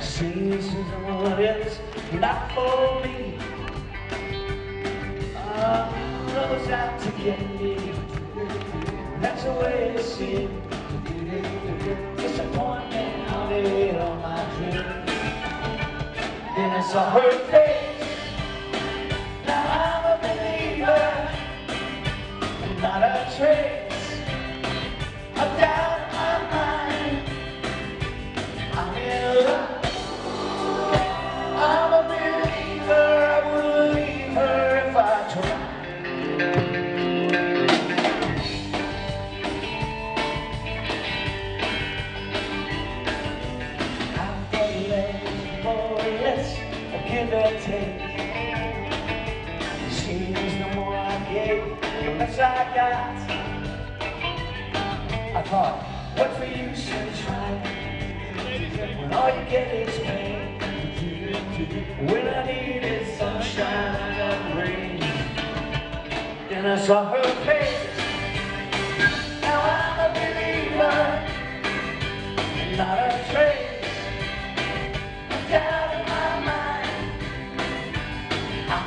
Seems someone else, not for me. Love was out to get me. That's the way it seemed. Disappointment haunted all my dreams. Then I saw her face. Now I'm a believer, not a trace give and take. Seems the more I gave, the less I got. I thought, what for you should try when all you get is pain. When I needed sunshine and rain, then I saw her face.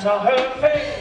saw her face.